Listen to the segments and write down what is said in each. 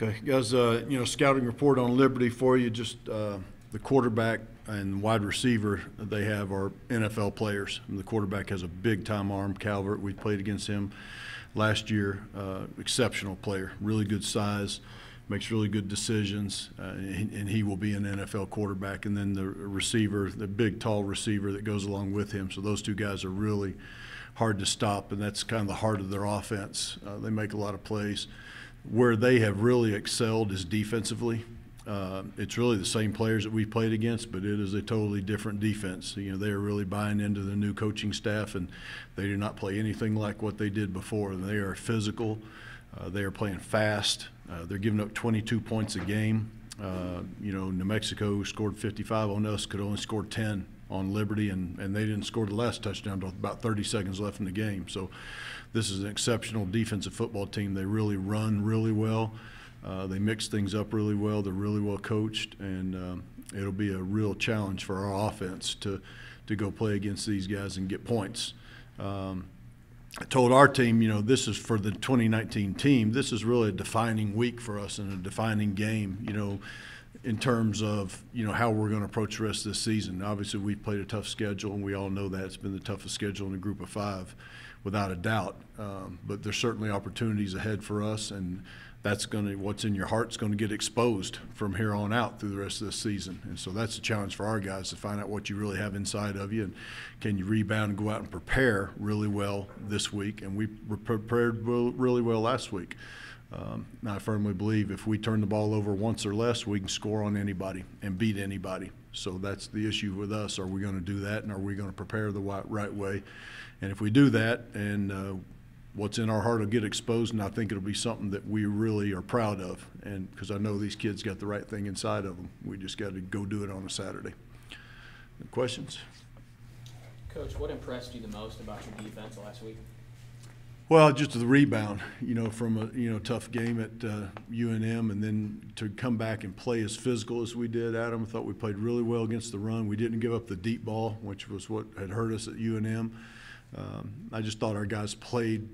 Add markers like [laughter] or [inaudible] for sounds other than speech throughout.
Okay, guys, uh, you know, scouting report on Liberty for you, just, uh, the quarterback and wide receiver they have are NFL players. And the quarterback has a big-time arm, Calvert, we played against him last year, uh, exceptional player, really good size, makes really good decisions, uh, and he- and he will be an NFL quarterback. And then the receiver, the big, tall receiver that goes along with him. So those two guys are really hard to stop, and that's kind of the heart of their offense. Uh, They make a lot of plays. Where they have really excelled is defensively. Uh, It's really the same players that we've played against, but it is a totally different defense. You know, they are really buying into the new coaching staff, and they do not play anything like what they did before. They are physical. Uh, They are playing fast. Uh, They're giving up 22 points a game. Uh, You know, New Mexico scored 55 on us, could only score 10 on Liberty, and, and they didn't score the last touchdown till about 30 seconds left in the game. So this is an exceptional defensive football team. They really run really well. Uh, they mix things up really well. They're really well coached, and um, it'll be a real challenge for our offense to to go play against these guys and get points. Um, I told our team, you know, this is for the 2019 team. This is really a defining week for us and a defining game, you know, in terms of, you know, how we're going to approach the rest of this season. Obviously, we've played a tough schedule, and we all know that. It's been the toughest schedule in a group of five, without a doubt. Um, but there's certainly opportunities ahead for us, and that's going to, what's in your heart's going to get exposed from here on out through the rest of this season. And so that's a challenge for our guys to find out what you really have inside of you and can you rebound and go out and prepare really well this week. And we prepared really well last week. Um, and I firmly believe if we turn the ball over once or less, we can score on anybody and beat anybody. So that's the issue with us. Are we going to do that, and are we going to prepare the right way? And if we do that, and uh, what's in our heart will get exposed, and I think it'll be something that we really are proud of. And because I know these kids got the right thing inside of them, we just got to go do it on a Saturday. Questions? Coach, what impressed you the most about your defense last week? Well, just the rebound, you know, from a you know tough game at uh, UNM, and then to come back and play as physical as we did. Adam, I thought we played really well against the run. We didn't give up the deep ball, which was what had hurt us at UNM. Um, I just thought our guys played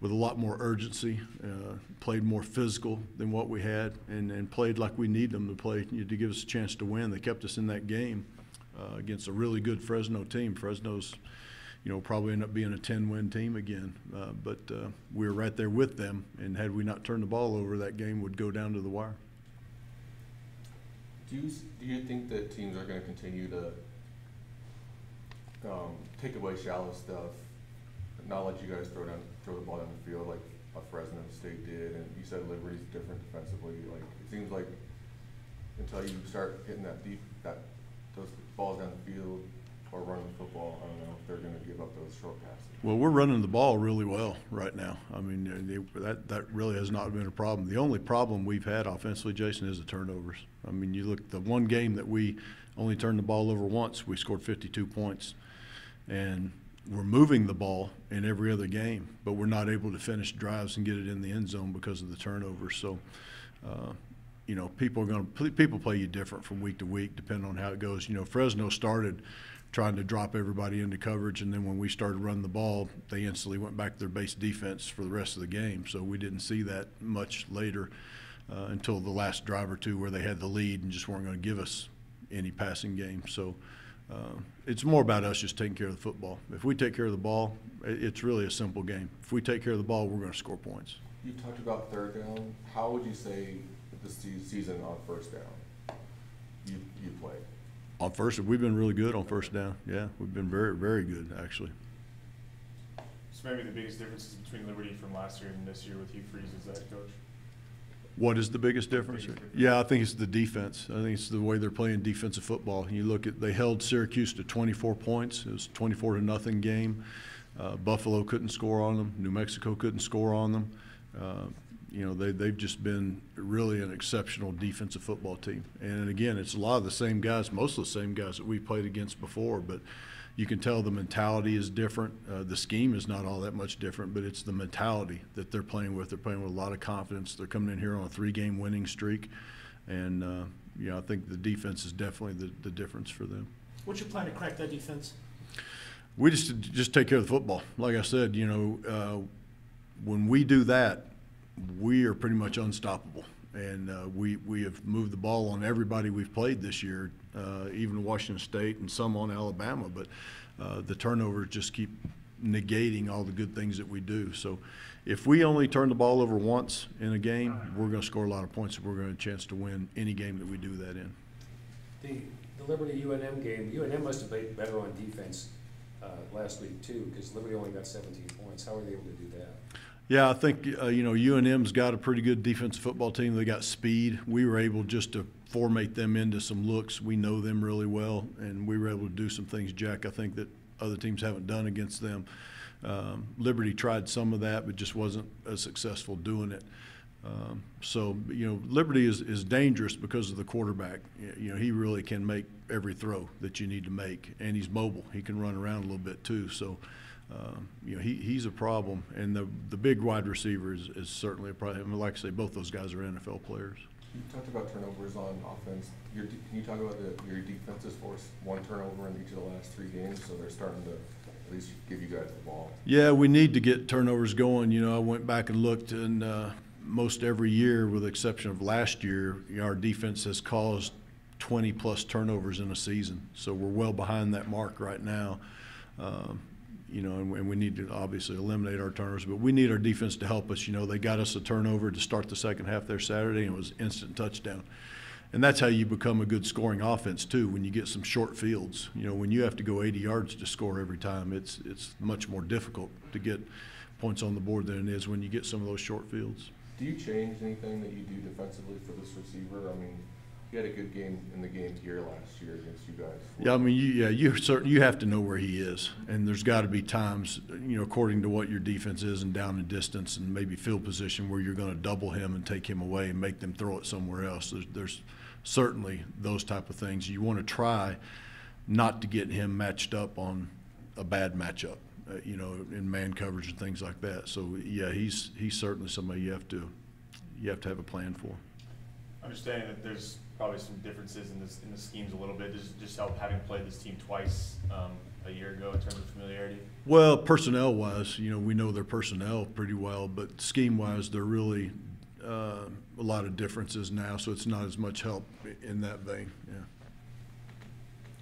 with a lot more urgency, uh, played more physical than what we had, and, and played like we need them to play you know, to give us a chance to win. They kept us in that game uh, against a really good Fresno team. Fresno's you know, probably end up being a 10-win team again. Uh, but uh, we were right there with them, and had we not turned the ball over, that game would go down to the wire. Do you, do you think that teams are gonna continue to, um, take away shallow stuff, not let you guys throw down, throw the ball down the field like a Fresno State did, and you said Liberty's different defensively, like, it seems like until you start hitting that deep, that, those balls down the field or running the football, I don't know if they're gonna give up those short passes. Well, we're running the ball really well right now. I mean, they- that, that really has not been a problem. The only problem we've had offensively, Jason, is the turnovers. I mean, you look, the one game that we only turned the ball over once, we scored 52 points. And we're moving the ball in every other game, but we're not able to finish drives and get it in the end zone because of the turnovers. So, uh, you know, people are going to people play you different from week to week, depending on how it goes. You know, Fresno started trying to drop everybody into coverage, and then when we started running the ball, they instantly went back to their base defense for the rest of the game. So we didn't see that much later uh, until the last drive or two, where they had the lead and just weren't going to give us any passing game. So. Uh, it's more about us just taking care of the football. If we take care of the ball, it's really a simple game. If we take care of the ball, we're going to score points. You talked about third down, how would you say the season on first down? You, you played? On first, we've been really good on first down. Yeah, we've been very, very good, actually. So maybe the biggest differences between Liberty from last year and this year with Hugh Freeze as head coach. What is the biggest difference? Yeah, I think it's the defense. I think it's the way they're playing defensive football. You look at, they held Syracuse to 24 points. It was 24 to nothing game. Uh, Buffalo couldn't score on them. New Mexico couldn't score on them. Uh, you know, they, they've just been really an exceptional defensive football team. And again, it's a lot of the same guys, most of the same guys that we've played against before, but you can tell the mentality is different. Uh, the scheme is not all that much different, but it's the mentality that they're playing with. They're playing with a lot of confidence. They're coming in here on a three-game winning streak, and uh, you know I think the defense is definitely the, the difference for them. What's your plan to crack that defense? We just just take care of the football. Like I said, you know, uh, when we do that, we are pretty much unstoppable. And uh, we, we have moved the ball on everybody we've played this year, uh, even Washington State and some on Alabama. But uh, the turnovers just keep negating all the good things that we do. So if we only turn the ball over once in a game, we're going to score a lot of points and we're going to have a chance to win any game that we do that in. The, the Liberty UNM game, UNM must have played better on defense uh, last week too, because Liberty only got 17 points. How were they able to do that? Yeah, I think, uh, you know, UNM's got a pretty good defensive football team. They got speed. We were able just to formate them into some looks. We know them really well, and we were able to do some things, Jack, I think that other teams haven't done against them. Um, Liberty tried some of that, but just wasn't as successful doing it. Um, so, you know, Liberty is, is dangerous because of the quarterback. You know, he really can make every throw that you need to make, and he's mobile. He can run around a little bit too. So, um, you know, he, he's a problem. And the, the big wide receiver is, is certainly a problem. I mean, like I say, both those guys are NFL players. You talked about turnovers on offense. Your, can you talk about the, your defenses forced one turnover in each of the last three games, so they're starting to at least give you guys the ball? Yeah, we need to get turnovers going. You know, I went back and looked, and uh, most every year, with the exception of last year, you know, our defense has caused 20 plus turnovers in a season. So we're well behind that mark right now. Um, you know, and, we- and we need to obviously eliminate our turnovers, but we need our defense to help us. You know, they got us a turnover to start the second half there Saturday, and it was instant touchdown. And that's how you become a good scoring offense too. When you get some short fields, you know, when you have to go 80 yards to score every time, it's it's much more difficult to get points on the board than it is when you get some of those short fields. Do you change anything that you do defensively for this receiver? I mean, he had a good game in the game here last year against you guys. Yeah, I mean, you, yeah, you certain you have to know where he is, and there's got to be times, you know, according to what your defense is and down and distance and maybe field position where you're going to double him and take him away and make them throw it somewhere else. There's, there's certainly those type of things. You want to try not to get him matched up on a bad matchup, uh, you know, in man coverage and things like that. So yeah, he's he's certainly somebody you have to you have to have a plan for. Understanding that there's probably some differences in this, in the schemes a little bit, does it just help having played this team twice, um, a year ago in terms of familiarity? Well, personnel wise, you know, we know their personnel pretty well, but scheme wise, they're really uh, a lot of differences now, so it's not as much help in that vein. Yeah.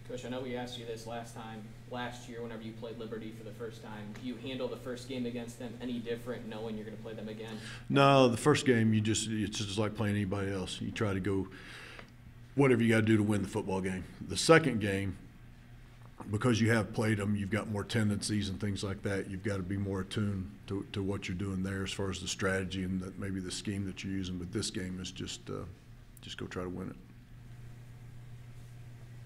Coach, I know we asked you this last time, last year, whenever you played Liberty for the first time. Do you handle the first game against them any different, knowing you're going to play them again? No, the first game, you just it's just like playing anybody else. You try to go whatever you got to do to win the football game. The second game, because you have played them, you've got more tendencies and things like that. You've got to be more attuned to, to what you're doing there as far as the strategy and that maybe the scheme that you're using. But this game is just uh, just go try to win it.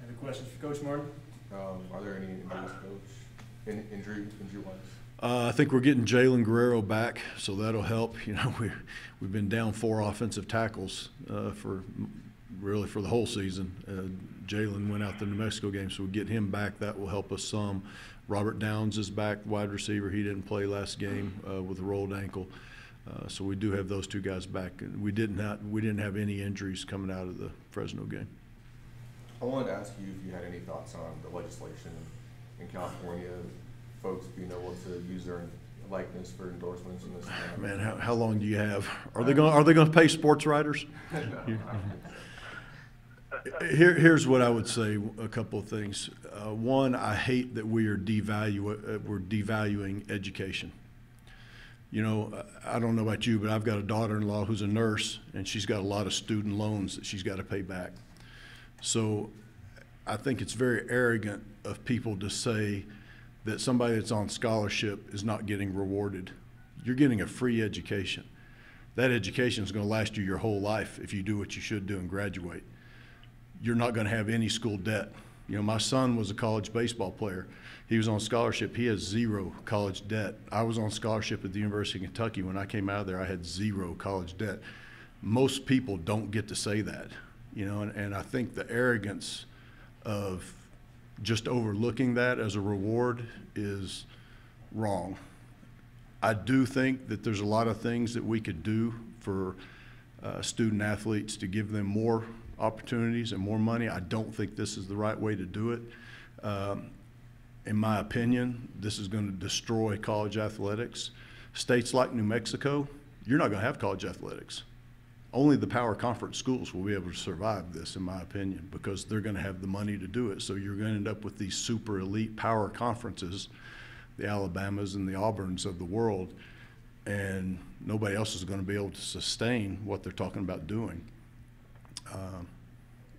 Any questions for Coach Martin? Um, are there any injuries, coach? In, injury, injury wise? Uh, I think we're getting Jalen Guerrero back, so that'll help. [laughs] You know, we we've been down four offensive tackles uh, for really for the whole season. Uh, Jalen went out the New Mexico game, so we get him back. That will help us some. Robert Downs is back, wide receiver. He didn't play last game uh, with a rolled ankle, uh, so we do have those two guys back. And we didn't have we didn't have any injuries coming out of the Fresno game. I wanted to ask you if you had any thoughts on the legislation in California, folks being able to use their likeness for endorsements and this that. Man, how, how long do you have? Are they going? Are they going to pay sports writers? [laughs] Here, here's what I would say, a couple of things. Uh, one, I hate that we are uh, we're devaluing education. You know, I don't know about you, but I've got a daughter-in-law who's a nurse, and she's got a lot of student loans that she's got to pay back. So I think it's very arrogant of people to say that somebody that's on scholarship is not getting rewarded. You're getting a free education. That education is going to last you your whole life if you do what you should do and graduate you're not going to have any school debt. You know, my son was a college baseball player. He was on scholarship. He has zero college debt. I was on scholarship at the University of Kentucky. When I came out of there, I had zero college debt. Most people don't get to say that, you know, and, and I think the arrogance of just overlooking that as a reward is wrong. I do think that there's a lot of things that we could do for uh, student athletes to give them more opportunities and more money. I don't think this is the right way to do it. Um, in my opinion, this is going to destroy college athletics. States like New Mexico, you're not going to have college athletics. only the power conference schools will be able to survive this, in my opinion, because they're gonna have the money to do it. So you're gonna end up with these super elite power conferences, the Alabamas and the Auburns of the world, and nobody else is gonna be able to sustain what they're talking about doing.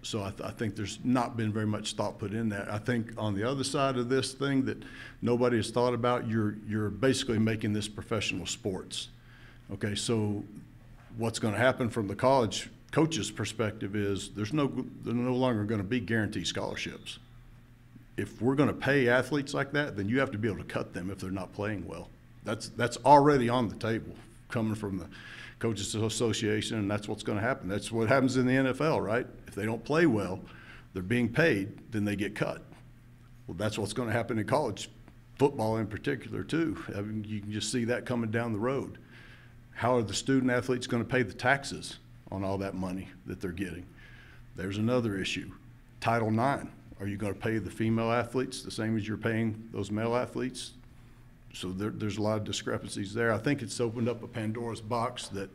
So I, th- I think there's not been very much thought put in that. I think on the other side of this thing that nobody has thought about, you're, you're basically making this professional sports. Okay, so what's gonna happen from the college coach's perspective is there's no, there's no longer gonna be guaranteed scholarships. If we're gonna pay athletes like that, then you have to be able to cut them if they're not playing well. That's, that's already on the table, coming from the Coaches Association, and that's what's gonna happen. That's what happens in the NFL, right? If they don't play well, they're being paid, then they get cut. Well, that's what's gonna happen in college football in particular, too. I mean, you can just see that coming down the road. How are the student athletes gonna pay the taxes on all that money that they're getting? There's another issue. Title IX, are you gonna pay the female athletes the same as you're paying those male athletes? So there, there's a lot of discrepancies there. I think it's opened up a Pandora's box that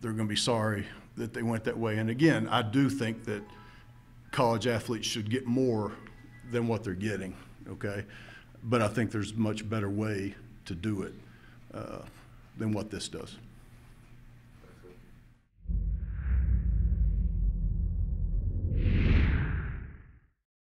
they're gonna be sorry that they went that way. And again, I do think that college athletes should get more than what they're getting, okay? But I think there's a much better way to do it, uh, than what this does.